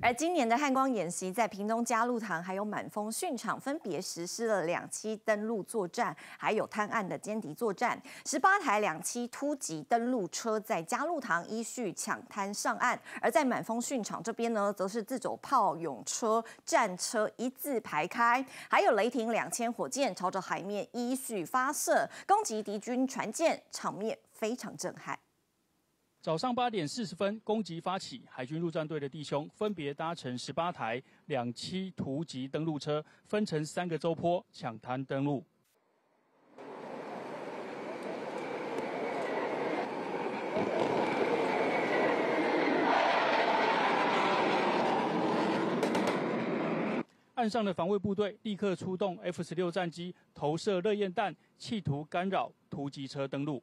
而今年的汉光演习，在屏东嘉路塘还有满丰训场，分别实施了两栖登陆作战，还有滩岸的歼敌作战。十八台两栖突击登陆车在嘉路塘依序抢滩上岸，而在满丰训场这边呢，则是自走炮、勇车、战车一字排开，还有雷霆两千火箭朝着海面依序发射，攻击敌军船舰，场面非常震撼。早上八点四十分，攻击发起，海军陆战队的弟兄分别搭乘十八台两栖突击登陆车，分成三个周坡抢滩登陆。岸上的防卫部队立刻出动 F 十六战机，投射热焰弹，企图干扰突击车登陆。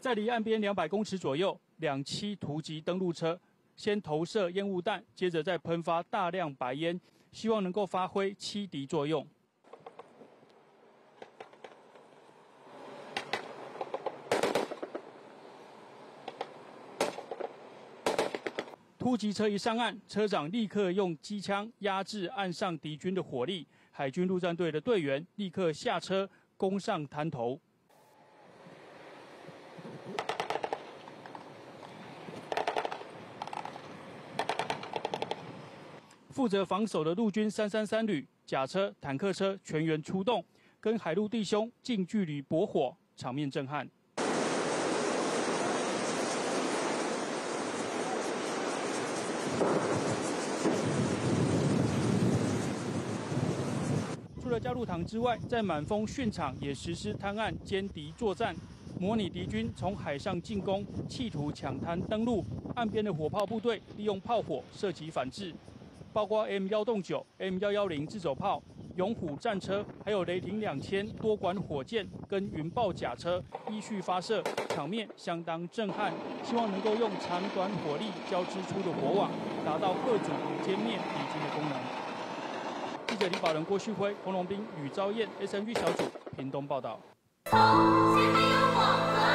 在离岸边两百公尺左右，两栖突击登陆车先投射烟雾弹，接着再喷发大量白烟，希望能够发挥欺敌作用。突击车一上岸，车长立刻用机枪压制岸上敌军的火力，海军陆战队的队员立刻下车攻上滩头。负责防守的陆军三三三旅甲车、坦克车全员出动，跟海陆弟兄近距离搏火，场面震撼。除了加入塘之外，在满丰训场也实施滩岸歼敌作战，模拟敌军从海上进攻，企图抢滩登陆，岸边的火炮部队利用炮火射击反制。包括 M 幺洞九、M 幺幺零自走炮、勇虎战车，还有雷霆两千多管火箭跟云豹甲车依序发射，场面相当震撼。希望能够用长短火力交织出的火网，达到各组歼灭敌军的功能。记者李宝仁、郭旭辉、洪龙斌、吕昭燕，SNG 小组屏东报道。从前没有我和